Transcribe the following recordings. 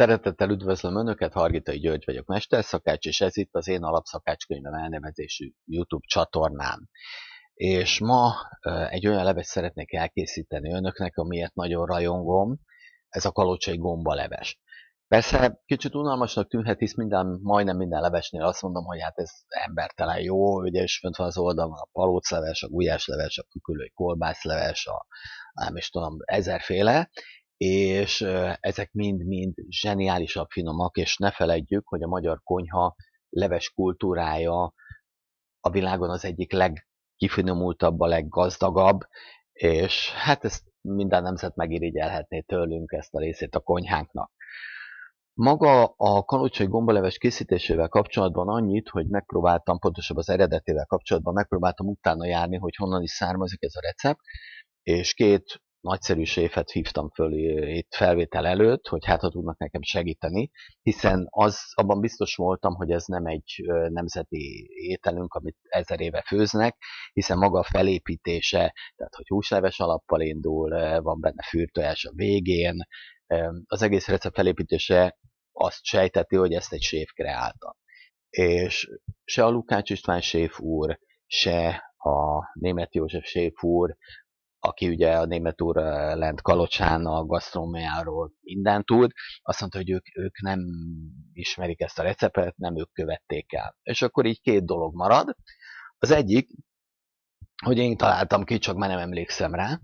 Szeretettel üdvözlöm Önöket, Hargitai György vagyok, mesterszakács, és ez itt az én alapszakácskönyvem elnevezésű YouTube csatornám. És ma egy olyan leves szeretnék elkészíteni Önöknek, amiért nagyon rajongom, ez a kalocsai gombaleves. Persze kicsit unalmasnak tűnhet, hisz minden, majdnem minden levesnél azt mondom, hogy hát ez embertelen jó, ugye, és fönt van az oldalon a palócleves, a gulyásleves, a kükülői kolbászleves, a nem is tudom, ezerféle, és ezek mind-mind zseniálisabb finomak, és ne feledjük, hogy a magyar konyha leves kultúrája a világon az egyik legkifinomultabb, a leggazdagabb, és hát ezt minden nemzet megirigyelhetné tőlünk ezt a részét a konyhánknak. Maga a kalocsai gombaleves készítésével kapcsolatban annyit, hogy megpróbáltam, pontosabban az eredetével kapcsolatban megpróbáltam utána járni, hogy honnan is származik ez a recept, és két nagyszerű séfet hívtam föl itt felvétel előtt, hogy hát ha tudnak nekem segíteni, hiszen az, abban biztos voltam, hogy ez nem egy nemzeti ételünk, amit ezer éve főznek, hiszen maga a felépítése, tehát hogy húsleves alappal indul, van benne fürtojás a végén, az egész recept felépítése azt sejteti, hogy ezt egy séf kreálta. És se a Lukács István séf úr, se a német József séf úr aki ugye a német úr lent Kalocsán a gasztronómiáról mindent tud, azt mondta, hogy ők, ők nem ismerik ezt a receptet, nem ők követték el. És akkor így két dolog marad. Az egyik, hogy én találtam ki, csak már nem emlékszem rá,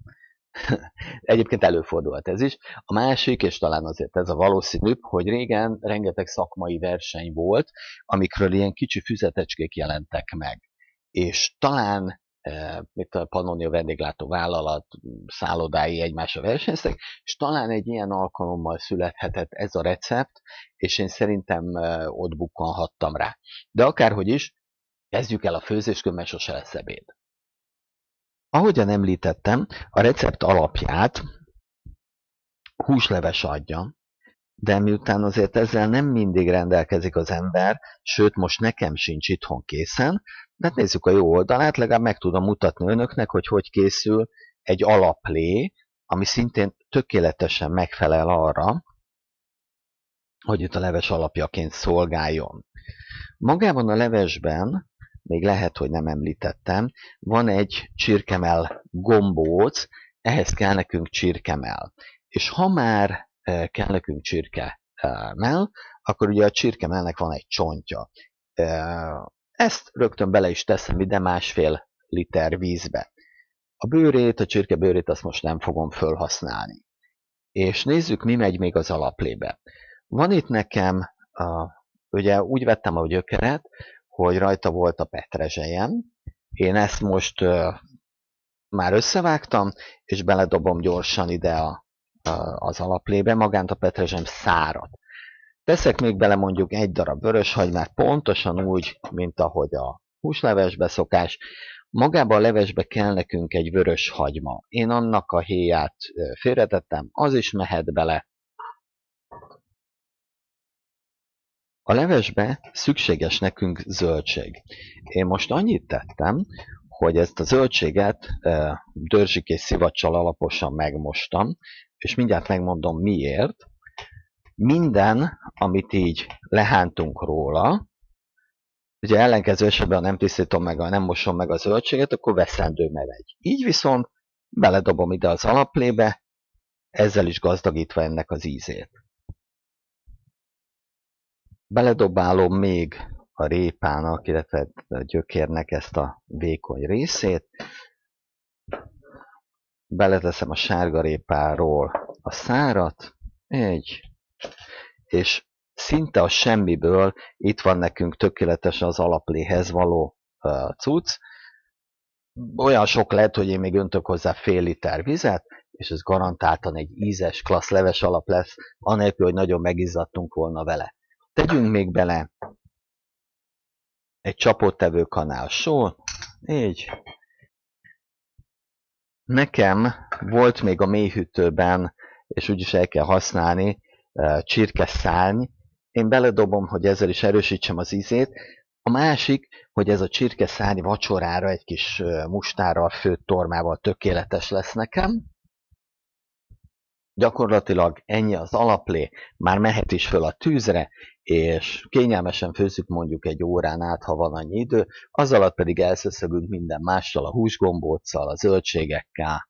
Egyébként előfordulhat ez is. A másik, és talán azért ez a valószínűbb, hogy régen rengeteg szakmai verseny volt, amikről ilyen kicsi füzetecskék jelentek meg. És talán mint a Pannonia vendéglátó vállalat, szállodái egymásra versenyeztek, és talán egy ilyen alkalommal születhetett ez a recept, és én szerintem ott bukkanhattam rá. De akárhogy is, kezdjük el a főzést, mert sose lesz ebéd. Ahogyan említettem, a recept alapját húsleves adja, de miután azért ezzel nem mindig rendelkezik az ember, sőt most nekem sincs itthon készen, de hát nézzük a jó oldalát, legalább meg tudom mutatni önöknek, hogy hogy készül egy alaplé, ami szintén tökéletesen megfelel arra, hogy itt a leves alapjaként szolgáljon. Magában a levesben, még lehet, hogy nem említettem, van egy csirkemel gombóc, ehhez kell nekünk csirkemel. És ha már kell nekünk csirkemel, akkor ugye a csirkemelnek van egy csontja. Ezt rögtön bele is teszem ide másfél liter vízbe. A bőrét, a csirke bőrét azt most nem fogom felhasználni. És nézzük, mi megy még az alaplébe. Van itt nekem, a, ugye úgy vettem a gyökeret, hogy rajta volt a petrezselyem. Én ezt most uh, már összevágtam, és beledobom gyorsan ide a, az alaplébe, magánt a petrezsem szárat. Teszek még bele mondjuk egy darab vöröshagymát, pontosan úgy, mint ahogy a húslevesbe szokás. Magába a levesbe kell nekünk egy vörös hagyma. Én annak a héját félretettem, az is mehet bele. A levesbe szükséges nekünk zöldség. Én most annyit tettem, hogy ezt a zöldséget dörzsik és szivacsal alaposan megmostam, és mindjárt megmondom miért minden, amit így lehántunk róla, ugye ellenkező esetben, ha nem tisztítom meg, ha nem mosom meg a zöldséget, akkor veszendő meregy. Így viszont beledobom ide az alaplébe, ezzel is gazdagítva ennek az ízét. Beledobálom még a répának, illetve a gyökérnek ezt a vékony részét. Beleteszem a sárgarépáról a szárat, egy, és szinte a semmiből itt van nekünk tökéletesen az alapléhez való uh, cucc. Olyan sok lehet, hogy én még öntök hozzá fél liter vizet, és ez garantáltan egy ízes, klassz leves alap lesz, anélkül, hogy nagyon megizzadtunk volna vele. Tegyünk még bele egy csapott kanál só, így. Nekem volt még a mélyhűtőben, és úgyis el kell használni, csirkeszárny. Én beledobom, hogy ezzel is erősítsem az ízét. A másik, hogy ez a csirkeszárny vacsorára egy kis mustárral, főtt tormával tökéletes lesz nekem. Gyakorlatilag ennyi az alaplé, már mehet is föl a tűzre, és kényelmesen főzzük mondjuk egy órán át, ha van annyi idő, az alatt pedig elszöszögünk minden mással, a húsgombóccal, a zöldségekkel.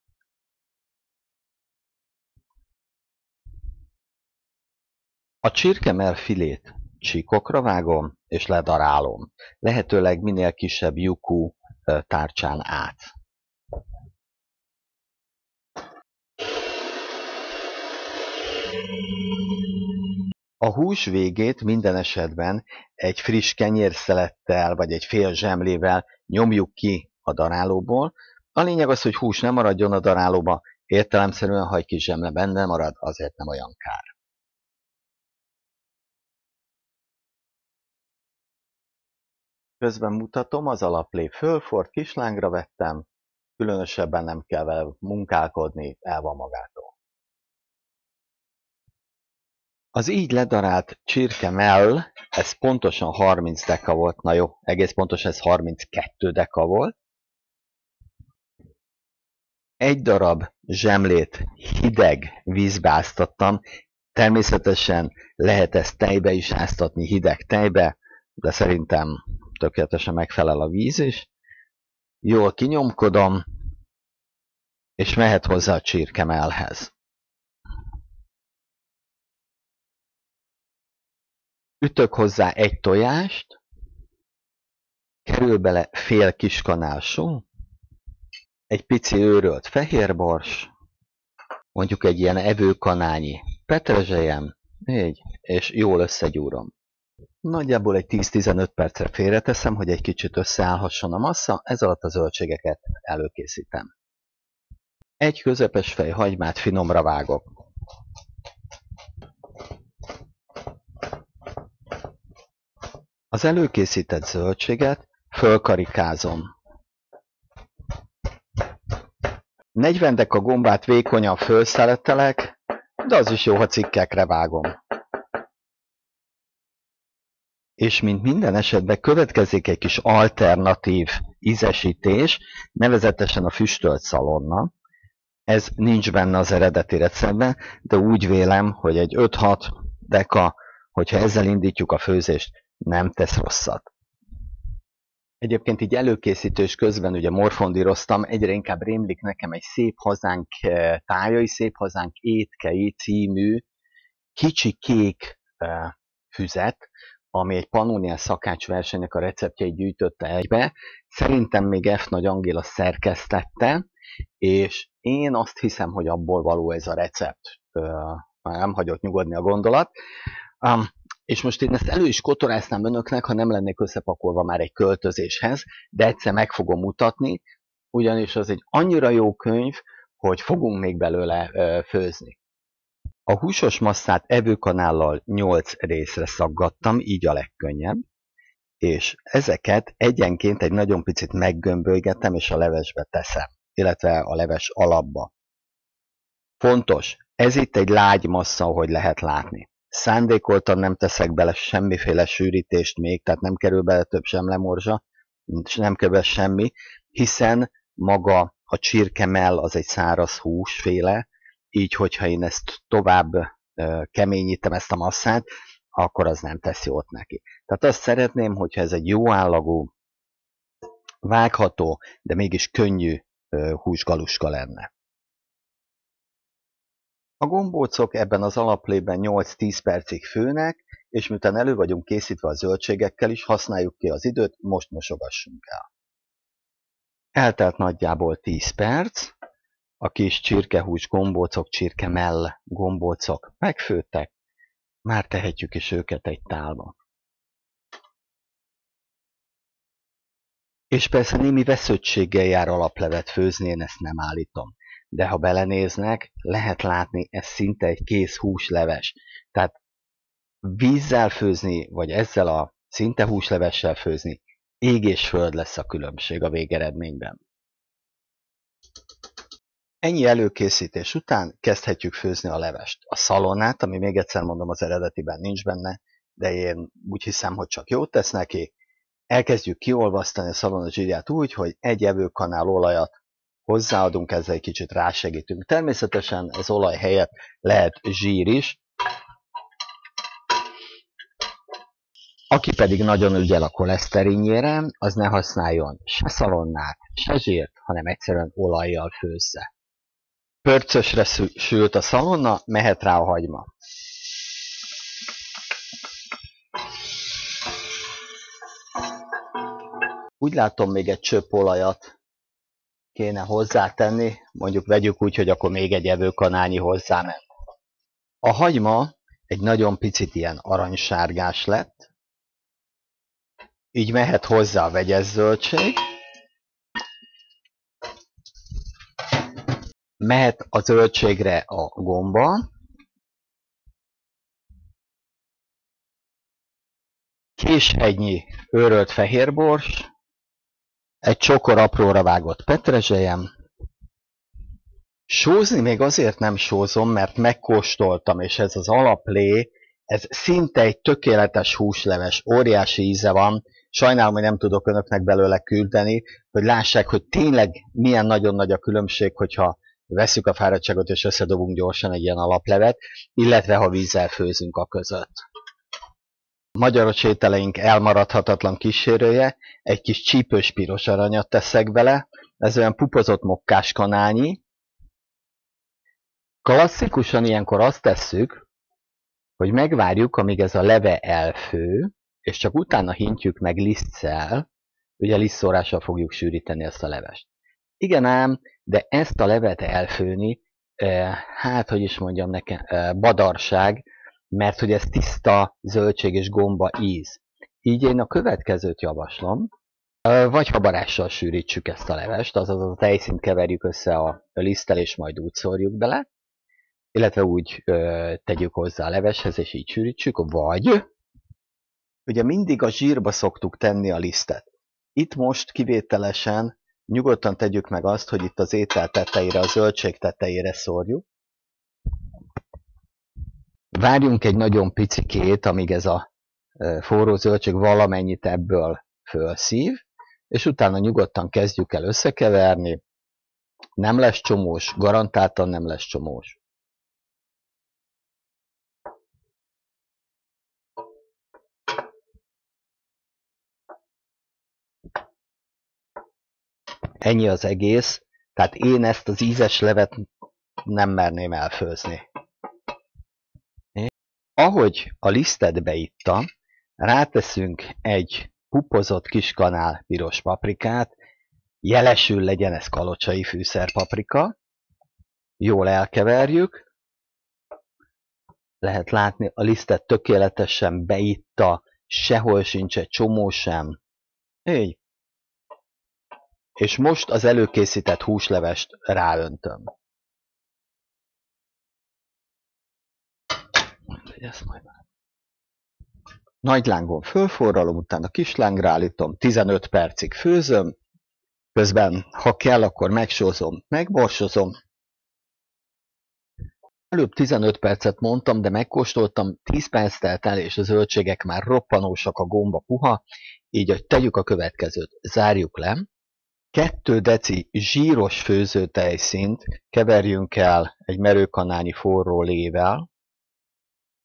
A csirkemell filét csíkokra vágom, és ledarálom, lehetőleg minél kisebb lyukú tárcsán át. A hús végét minden esetben egy friss kenyérszelettel vagy egy fél zsemlével nyomjuk ki a darálóból. A lényeg az, hogy hús nem maradjon a darálóba, értelemszerűen, ha egy kis zsemle benne marad, azért nem olyan kár. Közben mutatom, az alaplé fölfort kislángra vettem, különösebben nem kell vele munkálkodni, el van magától. Az így ledarált csirkemell, ez pontosan 30 deka volt, na jó, egész pontosan ez 32 deka volt. Egy darab zsemlét hideg vízbe áztattam, természetesen lehet ezt tejbe is áztatni, hideg tejbe, de szerintem tökéletesen megfelel a víz is. Jól kinyomkodom, és mehet hozzá a csirkemelhez. Ütök hozzá egy tojást, kerül bele fél kiskanál só, egy pici őrölt fehérbors, mondjuk egy ilyen evőkanálnyi petrezselyem, így, és jól összegyúrom. Nagyjából egy 10-15 percre félreteszem, hogy egy kicsit összeállhasson a massza, ez alatt a zöldségeket előkészítem. Egy közepes fej hagymát finomra vágok. Az előkészített zöldséget fölkarikázom. 40 deka gombát vékonyan fölszeletelek, de az is jó, ha cikkekre vágom. És mint minden esetben következik egy kis alternatív ízesítés, nevezetesen a füstölt szalonna. Ez nincs benne az eredeti receptben, de úgy vélem, hogy egy 5-6 deka, hogyha ezzel indítjuk a főzést, nem tesz rosszat. Egyébként így előkészítős közben ugye morfondíroztam, egyre inkább rémlik nekem egy Szép Hazánk eh, tájai, Szép Hazánk étkei című kicsi kék eh, füzet, ami egy Pannonia szakács versenynek a receptjeit gyűjtötte egybe. Szerintem még F. Nagy Angéla szerkesztette, és én azt hiszem, hogy abból való ez a recept. Már nem hagyott nyugodni a gondolat. És most én ezt elő is kotoráznám önöknek, ha nem lennék összepakolva már egy költözéshez, de egyszer meg fogom mutatni, ugyanis az egy annyira jó könyv, hogy fogunk még belőle főzni. A húsos masszát evőkanállal 8 részre szaggattam, így a legkönnyebb, és ezeket egyenként egy nagyon picit meggömbölygetem, és a levesbe teszem, illetve a leves alapba. Fontos, ez itt egy lágy massza, ahogy lehet látni. Szándékoltan nem teszek bele semmiféle sűrítést még, tehát nem kerül bele több semlemorzsa, és nem kerül semmi, hiszen maga a csirkemell az egy száraz húsféle, így hogyha én ezt tovább keményítem ezt a masszát, akkor az nem tesz jót neki. Tehát azt szeretném, hogyha ez egy jó állagú, vágható, de mégis könnyű húsgaluska lenne. A gombócok ebben az alaplében 8-10 percig főnek, és miután elő vagyunk készítve a zöldségekkel is, használjuk ki az időt, most mosogassunk el. Eltelt nagyjából 10 perc, a kis csirkehús gombócok, csirkemell gombócok megfőttek, már tehetjük is őket egy tálba. És persze némi vesződtséggel jár alaplevet főzni, én ezt nem állítom de ha belenéznek, lehet látni, ez szinte egy kész húsleves. Tehát vízzel főzni, vagy ezzel a szinte húslevessel főzni, ég és föld lesz a különbség a végeredményben. Ennyi előkészítés után kezdhetjük főzni a levest. A szalonnát, ami még egyszer mondom az eredetiben nincs benne, de én úgy hiszem, hogy csak jót tesz neki. Elkezdjük kiolvasztani a szalonna zsírját úgy, hogy egy evőkanál olajat hozzáadunk, ezzel egy kicsit rásegítünk. Természetesen ez olaj helyett lehet zsír is, Aki pedig nagyon ügyel a koleszterinjére, az ne használjon se szalonnát, se zsírt, hanem egyszerűen olajjal főzze. Pörcösre sült a szalonna, mehet rá a hagyma. Úgy látom, még egy csöpp olajat kéne hozzátenni, mondjuk vegyük úgy, hogy akkor még egy evőkanálnyi hozzáment. A hagyma egy nagyon picit ilyen aranysárgás lett, így mehet hozzá a vegyes zöldség, mehet a zöldségre a gomba, késhegynyi őrölt fehérbors, egy csokor apróra vágott. Petrezselyem, Sózni még azért nem sózom, mert megkóstoltam, és ez az alaplé, ez szinte egy tökéletes húsleves, óriási íze van, sajnálom, hogy nem tudok önöknek belőle küldeni, hogy lássák, hogy tényleg milyen nagyon nagy a különbség, hogyha veszük a fáradtságot és összedobunk gyorsan egy ilyen alaplevet, illetve ha vízzel főzünk a között. Magyaros ételeink elmaradhatatlan kísérője, egy kis csípős piros aranyat teszek bele, ez olyan pupozott mokkás kanálnyi. Klasszikusan ilyenkor azt tesszük, hogy megvárjuk, amíg ez a leve elfő, és csak utána hintjük meg lisztszel, ugye lisztszórással fogjuk sűríteni ezt a levest. Igen ám, de ezt a levet elfőni, hát, hogy is mondjam nekem, badarság, mert hogy ez tiszta zöldség és gomba íz. Így én a következőt javaslom, vagy habarással sűrítsük ezt a levest, azaz a tejszínt keverjük össze a liszttel, és majd úgy szórjuk bele, illetve úgy ö, tegyük hozzá a leveshez, és így sűrítsük, vagy ugye mindig a zsírba szoktuk tenni a lisztet. Itt most kivételesen nyugodtan tegyük meg azt, hogy itt az étel tetejére, a zöldség tetejére szórjuk. Várjunk egy nagyon picikét, amíg ez a forró zöldség valamennyit ebből fölszív, és utána nyugodtan kezdjük el összekeverni. Nem lesz csomós, garantáltan nem lesz csomós. Ennyi az egész, tehát én ezt az ízes levet nem merném elfőzni. Ahogy a lisztet beitta, ráteszünk egy pupozott kiskanál piros paprikát, jelesül legyen ez kalocsai fűszerpaprika, jól elkeverjük, lehet látni, a lisztet tökéletesen beitta, sehol sincs egy csomó sem. Így. És most az előkészített húslevest ráöntöm. Ezt majd Nagy lángon fölforralom, utána kis lángra állítom, 15 percig főzöm, közben, ha kell, akkor megsózom, megborsozom. Előbb 15 percet mondtam, de megkóstoltam, 10 perc telt el, és a zöldségek már roppanósak, a gomba puha, így hogy tegyük a következőt, zárjuk le, 2 deci zsíros főzőtejszínt keverjünk el egy merőkanálnyi forró lével.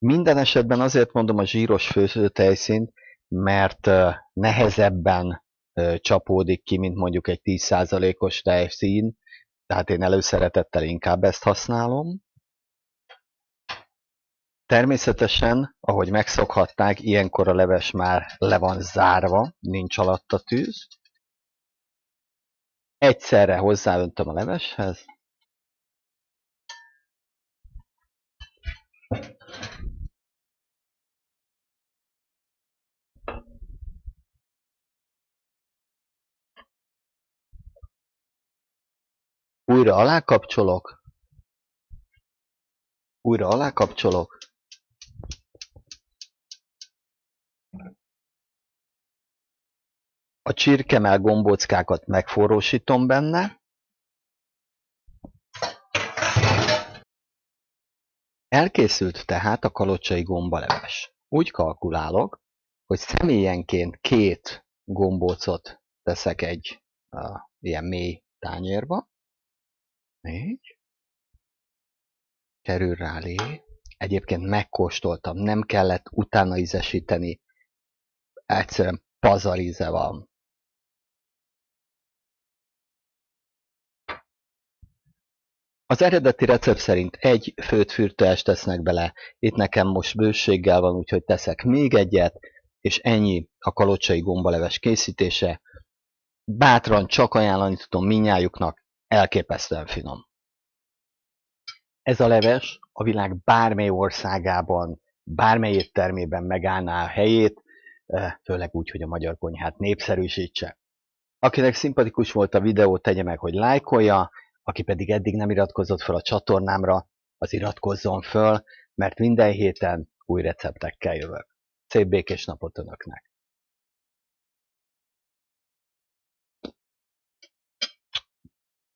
Minden esetben azért mondom a zsíros főzőtejszínt, mert nehezebben csapódik ki, mint mondjuk egy 10%-os tejszín, tehát én előszeretettel inkább ezt használom. Természetesen, ahogy megszokhatták, ilyenkor a leves már le van zárva, nincs alatt a tűz. Egyszerre hozzáöntöm a leveshez. Újra alákapcsolok. Újra alákapcsolok. A csirkemell gombóckákat megforrósítom benne. Elkészült tehát a kalocsai gombaleves. Úgy kalkulálok, hogy személyenként két gombócot teszek egy uh, ilyen mély tányérba, Négy. Kerül rálé. Egyébként megkóstoltam, nem kellett utána ízesíteni. Egyszerűen pazaríze van. Az eredeti recept szerint egy főt fürtőest tesznek bele, itt nekem most bőséggel van, úgyhogy teszek még egyet, és ennyi a kalocsai gombaleves készítése. Bátran csak ajánlani tudom minnyájuknak, elképesztően finom. Ez a leves a világ bármely országában, bármely éttermében megállná a helyét, főleg úgy, hogy a magyar konyhát népszerűsítse. Akinek szimpatikus volt a videó, tegye meg, hogy lájkolja, aki pedig eddig nem iratkozott fel a csatornámra, az iratkozzon föl, mert minden héten új receptekkel jövök. Szép békés napot Önöknek!